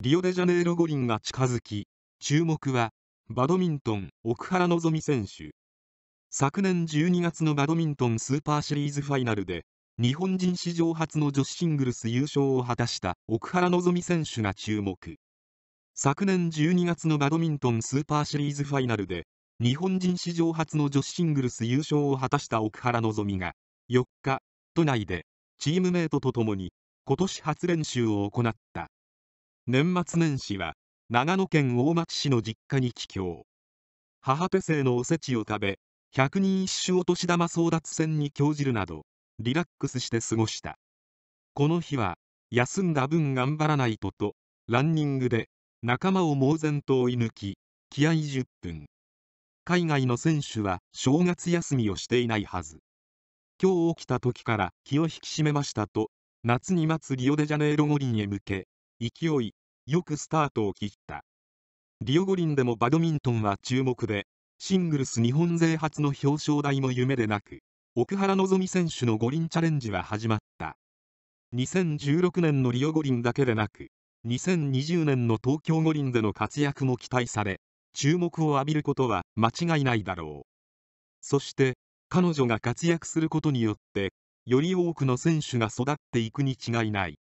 リオデジャネイロ五輪が近づき注目はバドミントン奥原希望選手。昨年12月のバドミントンスーパーシリーズファイナルで日本人史上初の女子シングルス優勝を果たした奥原希望選手が注目。昨年12月のバドミントンスーパーシリーズファイナルで日本人史上初の女子シングルス優勝を果たした奥原希望が4日都内でチームメートと共に今年初練習を行った。年末年始は長野県大町市の実家に帰郷。母手製のおせちを食べ百人一首お年玉争奪戦に興じるなどリラックスして過ごした。この日は休んだ分頑張らないととランニングで仲間を猛然と追い抜き気合10分。海外の選手は正月休みをしていないはず。今日起きた時から気を引き締めましたと夏に待つリオデジャネイロ五輪へ向け勢いよくスタートを切った。リオ五輪でもバドミントンは注目でシングルス日本勢初の表彰台も夢でなく奥原希望選手の五輪チャレンジは始まった。2016年のリオ五輪だけでなく2020年の東京五輪での活躍も期待され注目を浴びることは間違いないだろう。そして彼女が活躍することによってより多くの選手が育っていくに違いない。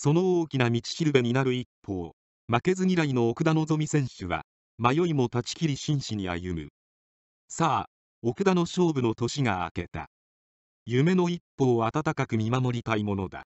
その大きな道しるべになる一方負けず嫌いの奥田望選手は迷いも断ち切り真摯に歩む。さあ奥田の勝負の年が明けた。夢の一歩を温かく見守りたいものだ。